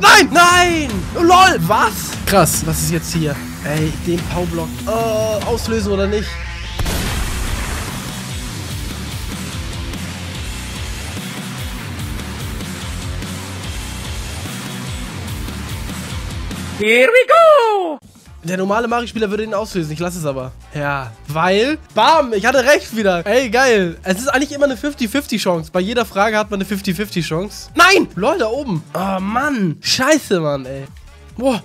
Nein! Nein! Oh, lol! Was? Krass, was ist jetzt hier? Ey, den Powerblock. Oh, auslösen oder nicht? Here we go! Der normale Mario-Spieler würde ihn auslösen, ich lasse es aber. Ja, weil... Bam, ich hatte recht wieder. Ey, geil. Es ist eigentlich immer eine 50-50-Chance. Bei jeder Frage hat man eine 50-50-Chance. Nein! Lol, da oben. Oh, Mann. Scheiße, Mann, ey. Boah.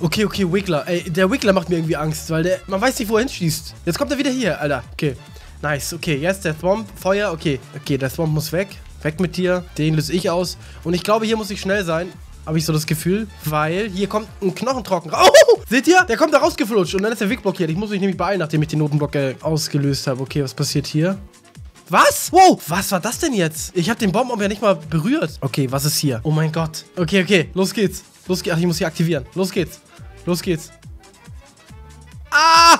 Okay, okay, Wiggler. Ey, der Wiggler macht mir irgendwie Angst, weil der... Man weiß nicht, wo er hinschießt. Jetzt kommt er wieder hier, Alter. Okay. Nice, okay. Jetzt der Thwomp. Feuer, okay. Okay, der Thwomp muss weg. Weg mit dir. Den löse ich aus. Und ich glaube, hier muss ich schnell sein. Habe ich so das Gefühl, weil hier kommt ein Knochentrocken. Oh, seht ihr? Der kommt da rausgeflutscht und dann ist der Weg blockiert. Ich muss mich nämlich beeilen, nachdem ich den Notenblock äh, ausgelöst habe. Okay, was passiert hier? Was? Wow, was war das denn jetzt? Ich habe den Bomben ja nicht mal berührt. Okay, was ist hier? Oh mein Gott. Okay, okay, los geht's. Los geht's. Ach, ich muss hier aktivieren. Los geht's. Los geht's. Ah!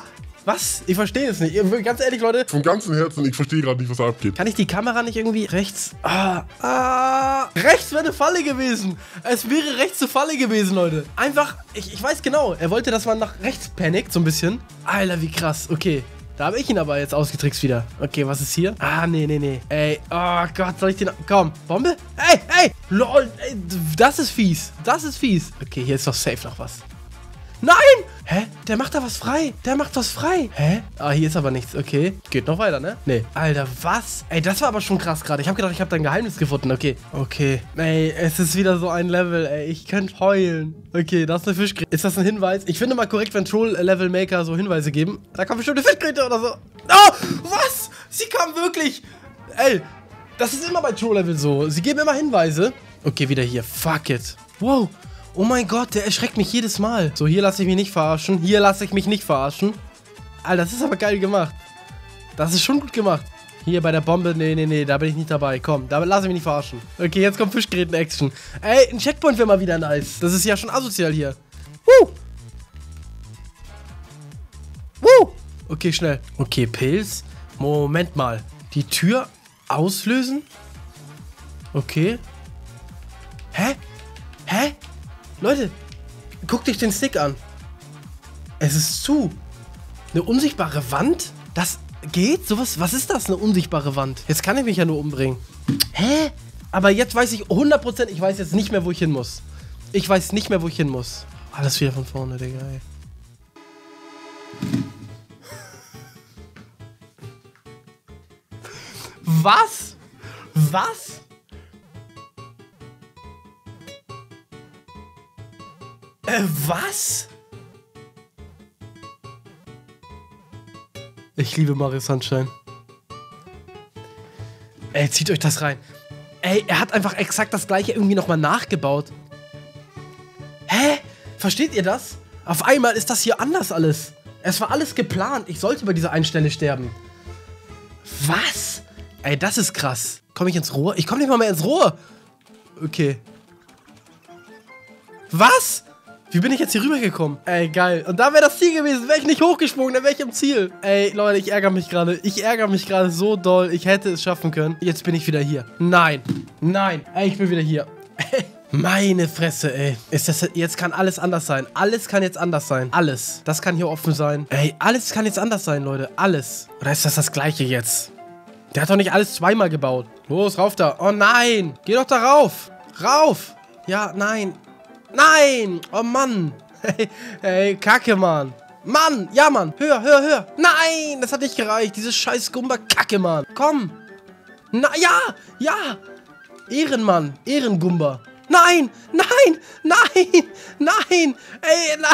Was? Ich verstehe es nicht. Ganz ehrlich, Leute. Vom ganzen Herzen, ich verstehe gerade nicht, was da abgeht. Kann ich die Kamera nicht irgendwie rechts... Ah, ah. Rechts wäre eine Falle gewesen. Es wäre rechts eine Falle gewesen, Leute. Einfach, ich, ich weiß genau. Er wollte, dass man nach rechts panikt, so ein bisschen. Alter, wie krass. Okay. Da habe ich ihn aber jetzt ausgetrickst wieder. Okay, was ist hier? Ah, nee, nee, nee. Ey, oh Gott, soll ich den... Komm, Bombe? Ey, ey, lol. Ey, das ist fies. Das ist fies. Okay, hier ist doch safe noch was. Nein! Hä? Der macht da was frei. Der macht was frei. Hä? Ah, hier ist aber nichts. Okay. Geht noch weiter, ne? Nee. Alter, was? Ey, das war aber schon krass gerade. Ich habe gedacht, ich habe da ein Geheimnis gefunden. Okay. Okay. Ey, es ist wieder so ein Level, ey. Ich könnte heulen. Okay, das ist eine Fischgräte. Ist das ein Hinweis? Ich finde mal korrekt, wenn Troll-Level-Maker so Hinweise geben. Da kommt bestimmt eine Fischgräte oder so. Oh! Was? Sie kam wirklich. Ey, das ist immer bei Troll-Level so. Sie geben immer Hinweise. Okay, wieder hier. Fuck it. Wow. Oh mein Gott, der erschreckt mich jedes Mal. So, hier lasse ich mich nicht verarschen. Hier lasse ich mich nicht verarschen. Alter, das ist aber geil gemacht. Das ist schon gut gemacht. Hier bei der Bombe, nee, nee, nee, da bin ich nicht dabei. Komm, da lasse ich mich nicht verarschen. Okay, jetzt kommt Fischgräten-Action. Ey, ein Checkpoint wäre mal wieder nice. Das ist ja schon asozial hier. Woo! Woo! Okay, schnell. Okay, Pilz. Moment mal. Die Tür auslösen? Okay. Leute, guckt euch den Stick an. Es ist zu. Eine unsichtbare Wand? Das geht? Sowas? Was ist das, eine unsichtbare Wand? Jetzt kann ich mich ja nur umbringen. Hä? Aber jetzt weiß ich 100%, ich weiß jetzt nicht mehr, wo ich hin muss. Ich weiß nicht mehr, wo ich hin muss. Alles wieder von vorne, Digga, ey. Was? Was? Äh, was? Ich liebe Mario Sunshine. Ey, zieht euch das rein. Ey, er hat einfach exakt das gleiche irgendwie nochmal nachgebaut. Hä? Versteht ihr das? Auf einmal ist das hier anders alles. Es war alles geplant. Ich sollte bei dieser einen Stelle sterben. Was? Ey, das ist krass. Komme ich ins Rohr? Ich komme nicht mal mehr ins Rohr. Okay. Was? Wie bin ich jetzt hier rübergekommen? Ey, geil. Und da wäre das Ziel gewesen. Wäre ich nicht hochgesprungen, dann wäre ich im Ziel. Ey, Leute, ich ärgere mich gerade. Ich ärgere mich gerade so doll. Ich hätte es schaffen können. Jetzt bin ich wieder hier. Nein. Nein. Ey, ich bin wieder hier. Meine Fresse, ey. Ist das, jetzt kann alles anders sein. Alles kann jetzt anders sein. Alles. Das kann hier offen sein. Ey, alles kann jetzt anders sein, Leute. Alles. Oder ist das das Gleiche jetzt? Der hat doch nicht alles zweimal gebaut. Los, rauf da. Oh nein. Geh doch da rauf. Rauf. Ja, nein. Nein! Oh Mann! Hey, hey, Kacke, Mann! Mann! Ja, Mann! Höher, höher, höher! Nein! Das hat nicht gereicht! Diese scheiß Gumba Kacke, Mann! Komm! Na, ja! Ja! Ehrenmann! Ehrengumba! Nein! Nein! Nein! Nein! Ey, na,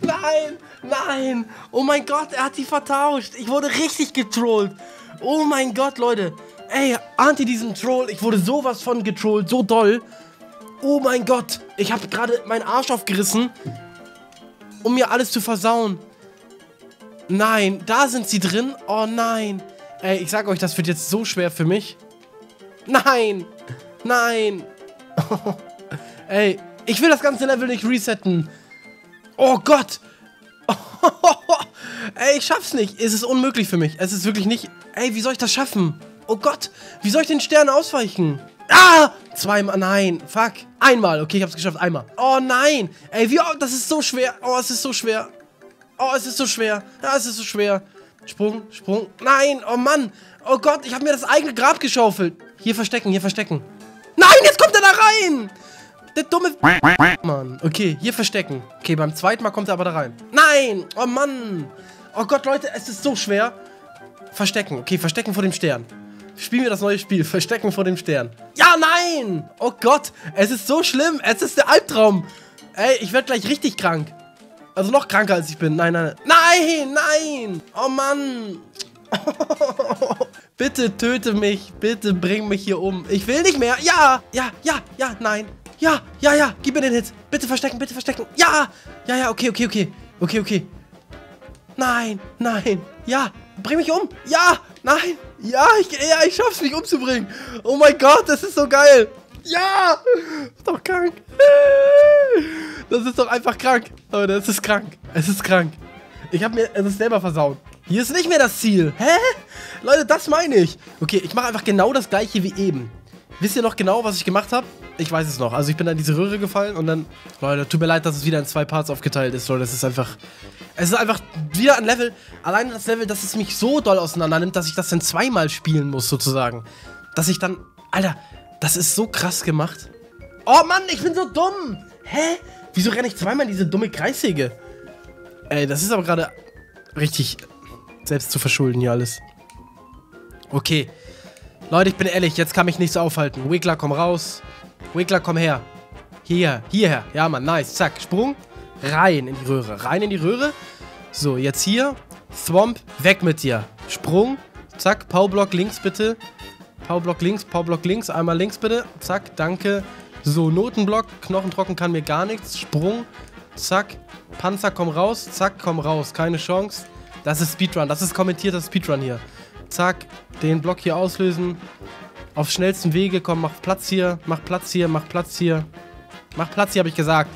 nein! Nein! Oh mein Gott, er hat die vertauscht! Ich wurde richtig getrollt! Oh mein Gott, Leute! Ey, ahnt ihr diesen Troll? Ich wurde sowas von getrollt, so doll. Oh mein Gott, ich habe gerade meinen Arsch aufgerissen, um mir alles zu versauen. Nein, da sind sie drin. Oh nein. Ey, ich sag euch, das wird jetzt so schwer für mich. Nein. Nein. Ey, ich will das ganze Level nicht resetten. Oh Gott. Ey, ich schaff's nicht. Es ist unmöglich für mich. Es ist wirklich nicht... Ey, wie soll ich das schaffen? Oh Gott, wie soll ich den Stern ausweichen? Ah! Zweimal, nein, fuck. Einmal, okay, ich hab's geschafft, einmal. Oh nein, ey, wie, oh, das ist so schwer. Oh, es ist so schwer. Oh, es ist so schwer. Ja, es ist so schwer. Sprung, Sprung. Nein, oh Mann. Oh Gott, ich habe mir das eigene Grab geschaufelt. Hier verstecken, hier verstecken. Nein, jetzt kommt er da rein. Der dumme... Mann, okay, hier verstecken. Okay, beim zweiten Mal kommt er aber da rein. Nein, oh Mann. Oh Gott, Leute, es ist so schwer. Verstecken, okay, verstecken vor dem Stern. Spielen wir das neue Spiel. Verstecken vor dem Stern. Ja, nein! Oh Gott, es ist so schlimm. Es ist der Albtraum. Ey, ich werde gleich richtig krank. Also noch kranker als ich bin. Nein, nein, nein. Nein. Oh Mann. Bitte töte mich. Bitte bring mich hier um. Ich will nicht mehr. Ja, ja, ja, ja, nein. Ja, ja, ja. Gib mir den Hit. Bitte verstecken, bitte verstecken. Ja, ja, ja, okay, okay, okay. Okay, okay. Nein, nein. Ja, bring mich um. Ja, nein. Ja, ich, ja, ich schaff's mich umzubringen. Oh mein Gott, das ist so geil. Ja, ist doch krank. Das ist doch einfach krank. Leute, es ist krank. Es ist krank. Ich habe mir es selber versaut. Hier ist nicht mehr das Ziel. Hä? Leute, das meine ich. Okay, ich mache einfach genau das gleiche wie eben. Wisst ihr noch genau, was ich gemacht habe? Ich weiß es noch. Also ich bin in diese Röhre gefallen und dann... Leute, tut mir leid, dass es wieder in zwei Parts aufgeteilt ist. Leute, das ist einfach... Es ist einfach wieder ein Level... Alleine das Level, dass es mich so doll auseinander nimmt, dass ich das dann zweimal spielen muss, sozusagen. Dass ich dann... Alter, das ist so krass gemacht. Oh Mann, ich bin so dumm. Hä? Wieso renne ich zweimal in diese dumme Kreissäge? Ey, das ist aber gerade richtig selbst zu verschulden hier alles. Okay. Leute, ich bin ehrlich, jetzt kann mich nichts aufhalten. Wiggler, komm raus. Wiggler, komm her. Hier, hierher. Ja, Mann, nice. Zack, Sprung. Rein in die Röhre. Rein in die Röhre. So, jetzt hier. Thwomp, weg mit dir. Sprung. Zack, Powerblock links bitte. Powerblock links, Powerblock links. Einmal links bitte. Zack, danke. So, Notenblock. Knochentrocken kann mir gar nichts. Sprung. Zack. Panzer, komm raus. Zack, komm raus. Keine Chance. Das ist Speedrun. Das ist kommentierter Speedrun hier. Zack. Den Block hier auslösen. Auf schnellstem Wege. Komm, mach Platz hier. Mach Platz hier. Mach Platz hier. Mach Platz hier, habe ich gesagt.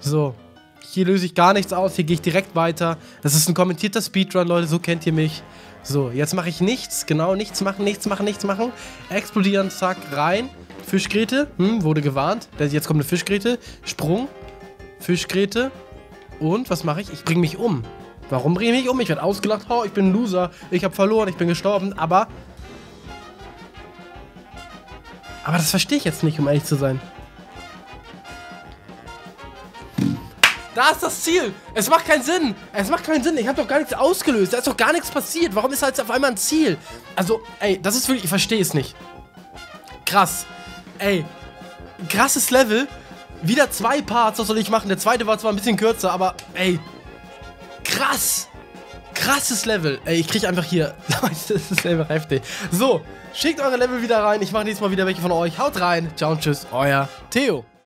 So. Hier löse ich gar nichts aus. Hier gehe ich direkt weiter. Das ist ein kommentierter Speedrun, Leute. So kennt ihr mich. So, jetzt mache ich nichts. Genau, nichts machen, nichts machen, nichts machen. Explodieren, zack, rein. Fischgräte, hm, wurde gewarnt. Jetzt kommt eine Fischgräte. Sprung. Fischgräte. Und was mache ich? Ich bringe mich um. Warum bringe ich mich um? Ich werde ausgelacht. Oh, ich bin ein Loser. Ich habe verloren. Ich bin gestorben. Aber... Aber das verstehe ich jetzt nicht, um ehrlich zu sein. Da ist das Ziel. Es macht keinen Sinn. Es macht keinen Sinn. Ich habe doch gar nichts ausgelöst. Da ist doch gar nichts passiert. Warum ist halt auf einmal ein Ziel? Also, ey, das ist wirklich... Ich verstehe es nicht. Krass. Ey, krasses Level. Wieder zwei Parts, was soll ich machen? Der zweite war zwar ein bisschen kürzer, aber ey, krass. Krasses Level. Ey, ich krieg einfach hier... das ist einfach heftig. So, schickt eure Level wieder rein. Ich mache nächstes Mal wieder welche von euch. Haut rein. Ciao und tschüss. Euer Theo.